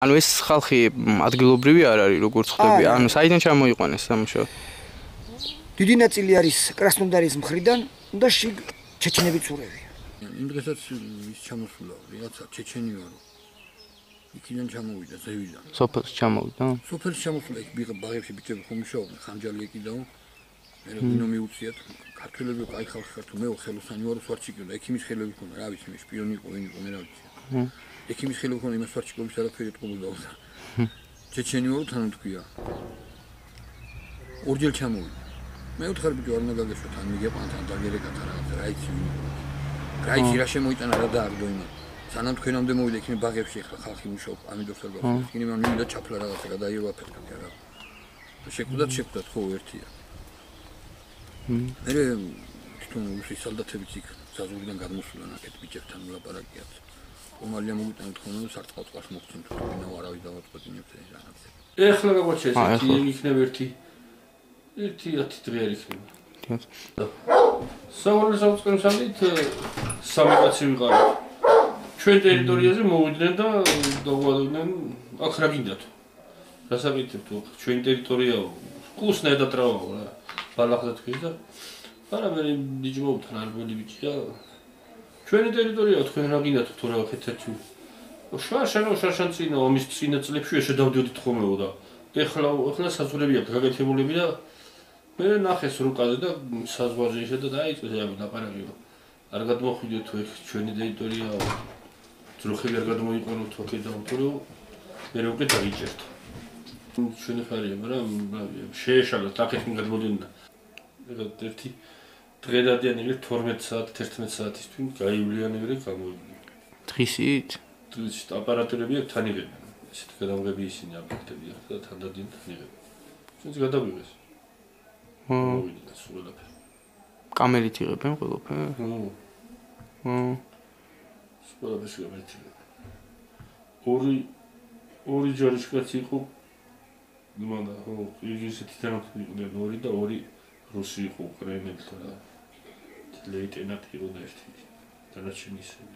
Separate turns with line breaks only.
ანუ ეს ხალხი ადგილობრივი არ არის როგორც ხვდები? ანუ საიდან ჩამოიყვანეს სამუშაო
დიდი ნაწილი არის კრასნოდარის მხრიდან და შიგ ჩეჩენები წურებია
იმ დღესაც ის ჩამოსულა რაღაცა ჩეჩენიო იქიდან ჩამოვიდა ზევიდან.
სოფელს ჩამოვიდა?
სოფელს ჩამოსულა იქ ბაღებში ბიჭები ხომ მუშაობდნენ ხანჯალი ეკიდაო მე რომ მიუციათ ქართველები კაი ხალხი ხარ თუ მე ხელოსანი ვარ სვარჩიკი და ექიმის ხელები ხომ რა ვიცი მე შპიონი იყო ვინ იყო მე რა ვიცი ექიმის ხელი ხომ იმას სვარჩიკობის არაფერი თქობოდა ჩეჩენი ვარ თან თქვია. ორჯერ ჩამოვიდა. მე ვთხარ ბიჭო არ უნდა გაგეშვა თან მიგეყან თან დაგერეკა რა რა იცი რა იცი რა შემოიტანა რა დაარგდო იმას სანამ თქვენამდე მოვიდა იქნებ ბაღებში ახლა ხალხი მუშაობ ამიტომ ვერ გავხსენ იქნებ ამ მინდა ჩაფლა რაღაცა გადაივა ფეთქა რა შეკვდათ შეკვდათ ხო ერთია. მე თვითონ უსი სალდათებიც იქ საზურიდან გადმოსულან აქეთ ბიჭებთან ვლაპარაკიათ. ომალია მოგიტანთ ხოლმე სარტყავწყალს მოგცემთ თუ ვინა არავის დავაწყვეტინებთ ეს რაღაცა.
ეხლა გაგვაჩეს ერთი იქნებ ერთი ერთი 10 დღე არ იქნება. საუბრობ საუბრობ სამით სამი კაცი ვიყავით. ჩვენ ტერიტორიაზე მოვიდნენ და დაგვადდნენ აქ რა გინდათ? რასაკეთებთ თუ ჩვენ ტერიტორიაა კუსნა და ტრავაა რა. ბალახზე თქვი და არა მე დიჯმოვთან არ ბოლი ბიჭია ჩვენი ტერიტორია თქვენ რა გინდათ თუ რა ხეთეთში შა შანო შაშან წინა წლებში ეს დავდიოდით ხომეო და ეხლა ეხლა საზღვრები აქვს გაგეთებულები და მე ნახეს რუკაზე და საზღვარზე შედა და აი წე ამ ლაპარაკიო არ გადმოხვიდეთ თუ ეს ჩვენი ტერიტორია. ძროხები არ გადმოიყენო თუ კიდე თუ მე უკვე დაგიჭერთ ჩვენი ხარია მაგრამ შეეშალა თახეთ მიგადმოდინა ეგ ერთი დღედადიანები 12 საათ 11 საათის თვინ გაივლიანები გამოვიდნენ.
დღისით?
დღისით აპარატურები თან იღებენ. ესეთ გადამღები ისინი აპარატები აქ და თანდადინ თან იღებენ. ჩვენც გადავიღეს.
ჰმ.
მოვიდნენ სულაფერ.
კამერით იღებენ ყველაფერს?
ჰმ.
ჰმ.
სულაფერს კამერით იღებენ. ორი ორი ჯარისკაცი იყო. ნუ და ხო, ისეთი თანხმი იყო ორი და ორი რუსი იყო უკრაინელი და ლეიტენანტი იყო და ერთი. დანარჩენი ისე